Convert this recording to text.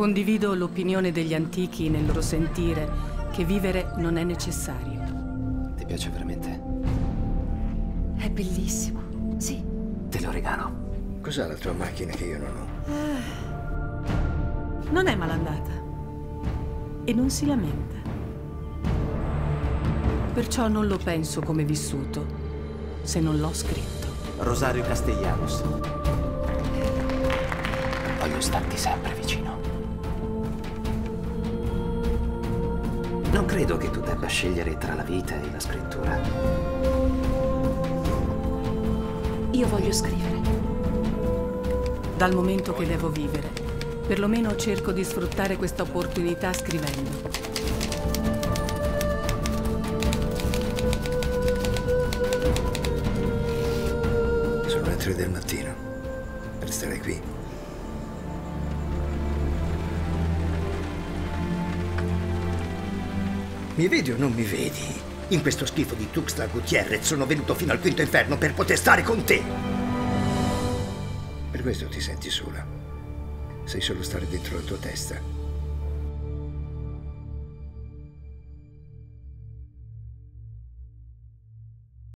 Condivido l'opinione degli antichi nel loro sentire che vivere non è necessario. Ti piace veramente? È bellissimo, sì. Te lo regalo. Cos'ha la tua macchina che io non ho? Non è malandata. E non si lamenta. Perciò non lo penso come vissuto, se non l'ho scritto. Rosario Castellanos. Voglio starti sempre vicino. Non credo che tu debba scegliere tra la vita e la scrittura. Io voglio scrivere. Dal momento che devo vivere, perlomeno cerco di sfruttare questa opportunità scrivendo. Sono le tre del mattino. Resterei qui. Mi vedi o non mi vedi? In questo schifo di Tuxtla Gutierrez sono venuto fino al quinto inferno per poter stare con te. Per questo ti senti sola. Sei solo stare dentro la tua testa.